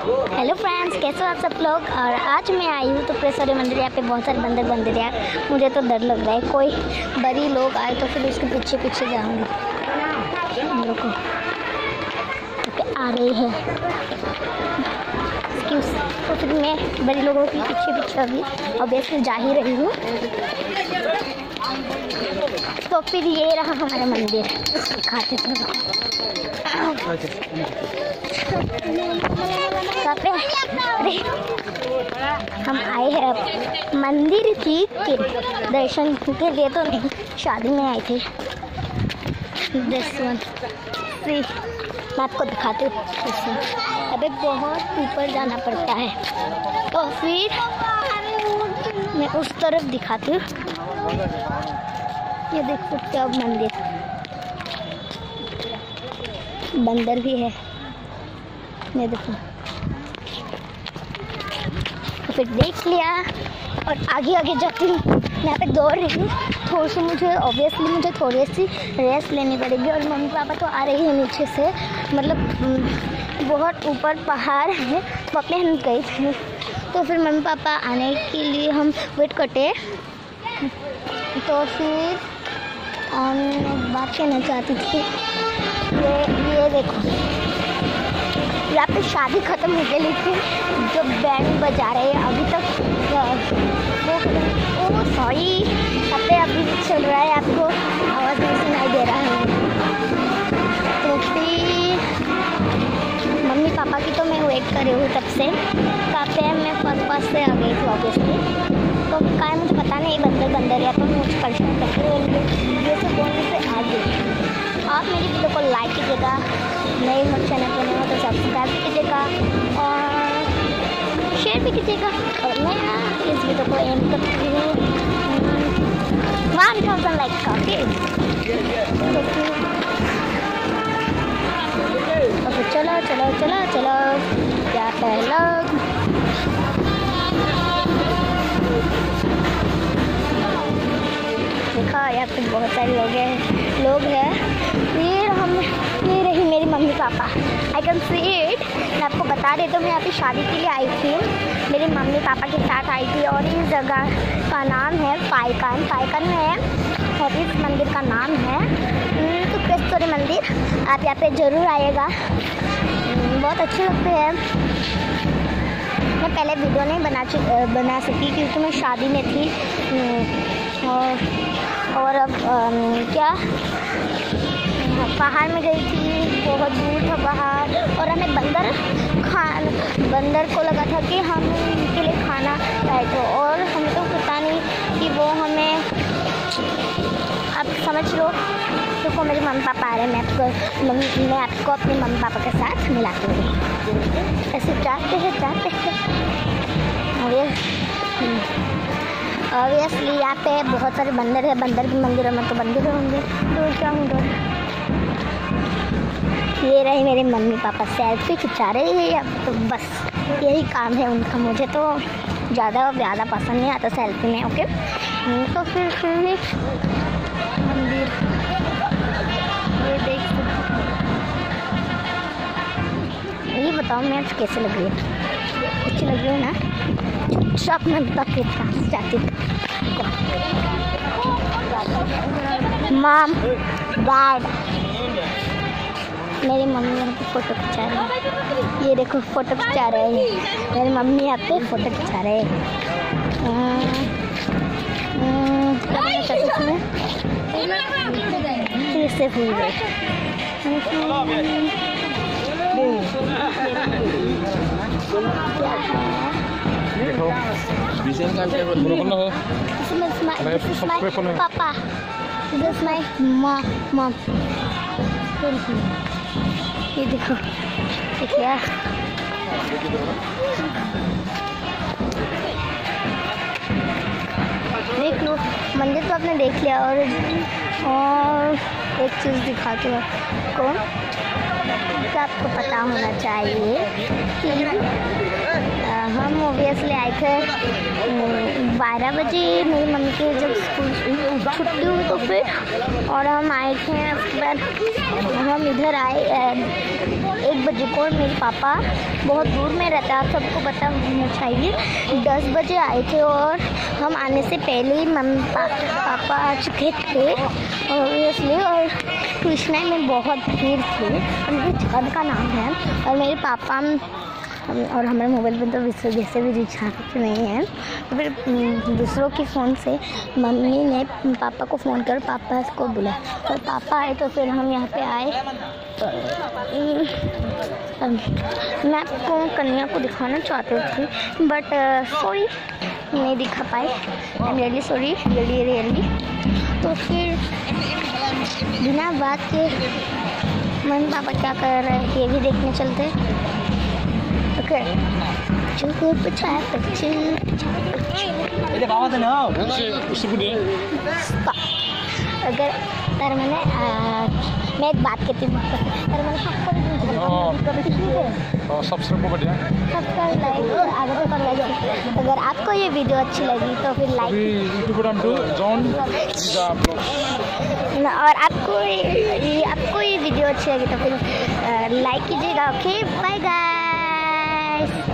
Hello friends कैसे हो आप सब लोग? और आज मैं आई हूँ तो प्रेसर मंदिर, यहाँ पे बहुत सारे बंदर बंदर यार मुझे तो डर लग रहा है, कोई बड़ी लोग आए तो फिर उसके पीछे पीछे जाऊँगी। हम लोग को आ रही है। एक्सक्यूज तो फिर मैं बड़ी लोगों के पीछे पीछे अभी ऑब्वियसली जा ही रही हूँ। तो फिर ये रहा हमारा मंदिर। दिखाते थे अरे, हम आए हैं मंदिर की के दर्शन के लिए तो नहीं, शादी में आए थे। दिस वन मैं आपको दिखाती हूँ। अबे बहुत ऊपर जाना पड़ता है। तो फिर मैं उस तरफ़ दिखाती हूँ। ये देख सकते हो मंदिर। बंदर भी है। ये देखो। तो फिर देख लिया और आगे आगे जाती हूँ। यहाँ पे दौड़ रही हूँ। थोड़ी सी मुझे ऑब्वियसली मुझे थोड़ी सी रेस्ट लेनी पड़ेगी और मम्मी पापा तो आ रही है नीचे से। मतलब हम्म, बहुत ऊपर पहाड़ है वहाँ पे हम गए थे। तो फिर मम्मी पापा आने के लिए हम वेट करते तो फिर एक बात कहना चाहती थी। ये ये देखो। यहाँ पे शादी ख़त्म हो गई लेकिन जो बैंड बजा रहे हैं अभी तक से काफ़ी? मैं फ़र्स्ट फ़र्स्ट से आ गई थी ऑब्वियसली तो क्या है मुझे पता नहीं, बंदर बंदर या तो मुझे परेशान करते हुए वीडियो से बोलने से आ गई। आप मेरी वीडियो को लाइक कीजिएगा, नए मेरे चैनल पर हो तो सब्सक्राइब कीजिएगा और शेयर भी कीजिएगा। और मैं ना इस वीडियो को एम करती हूँ। वन थाउज़ेंड लाइक का ओके तो तो चलो चलो चलो चलो। पहला देखा यहाँ पे बहुत सारे लोग हैं लोग हैं। फिर हम ये रही मेरी mummy papa. I can see it मैं आपको बता देती हूँ मैं यहाँ पे शादी के लिए आई थी। मेरे मम्मी पापा के साथ आई थी और इस जगह का नाम है पाइकन पाइकन में और इस मंदिर का नाम है। हम्म, तो मंदिर। आप यहाँ पे ज़रूर हम्म, बहुत अच्छे लगते हैं। मैं पहले वीडियो नहीं बना बना सकी क्योंकि मैं शादी में थी। हम्म, और और अब क्या? पहाड़ में गई थी बहुत दूर था पहाड़ और हमें बंदर खान बंदर को लगा था कि हम उनके लिए खाना लाए थे। और हमें तो पता नहीं कि वो हमें समझ लो देखो मेरे मम्मी पापा आ रहे हैं मैं आपको मैं आपको अपने मम्मी पापा के साथ मिलाती हूँ ऐसे जाते हैं जाते हैं ऑब्वियसली यहाँ पे बहुत सारे बंदर है बंदर के मंदिरों में तो बंदर होंगे क्या हूँ ये रहे मेरे मम्मी पापा सेल्फी खिंचा रहे हैं तो बस यही काम है उनका। मुझे तो ज़्यादा ज़्यादा पसंद नहीं आता सेल्फी में ओके तो फिर फिर मंदिर। ये देख सकते ये बताओ, मैं आज कैसे लग रही है? अच्छी लग रही है ना? चुपचाप में बता के जाती माम, डैड, मेरी मम्मी यहाँ पे फ़ोटो खिंचा रहे है। ये देखो, फ़ोटो खिंचा रहे हैं। मेरी मम्मी यहाँ पे फ़ोटो खिंचा रहे हैं। se vive. देखो मंदिर तो आपने देख लिया और और एक चीज़ दिखाते हैं। क्या आपको पता होना चाहिए कि हम ओबियसली आए थे बारह बजे। मेरी मम्मी के जब स्कूल छुट्टी हुई तो फिर और हम आए थे उसके बाद हम इधर आए एक बजे को। और मेरे पापा बहुत दूर में रहता आप सबको पता होना चाहिए। दस बजे आए थे और हम आने से पहले ही मम्मी पा, पापा आ चुके थे ऑब्वियसली और कृष्णा में बहुत भीड़ थी मेरे छत का नाम है। और मेरे पापा और हमारे मोबाइल पर तो वैसे वैसे भी रिचार्ज नहीं है। तो फिर हम्म, दूसरों के फ़ोन से मम्मी ने पापा को फ़ोन कर पापा को बुलाया और पापा आए तो फिर हम यहाँ पे आए। तो, हम्म, मैं आपको कन्या को दिखाना चाहती थी बट सॉरी नहीं दिखा पाए I am really sorry really really तो फिर बिना बात के मम्मी पापा क्या कर रहे हैं ये भी देखने चलते ओके। अगर तर मैंने मैं एक बात कहती हूँ तर मैंने बढ़िया। लाइक कर अगर आपको ये वीडियो अच्छी लगी तो फिर लाइक और आप आपको ये- आपको ये वीडियो अच्छी लगी तो फिर लाइक कीजिएगा ओके बाय गाइस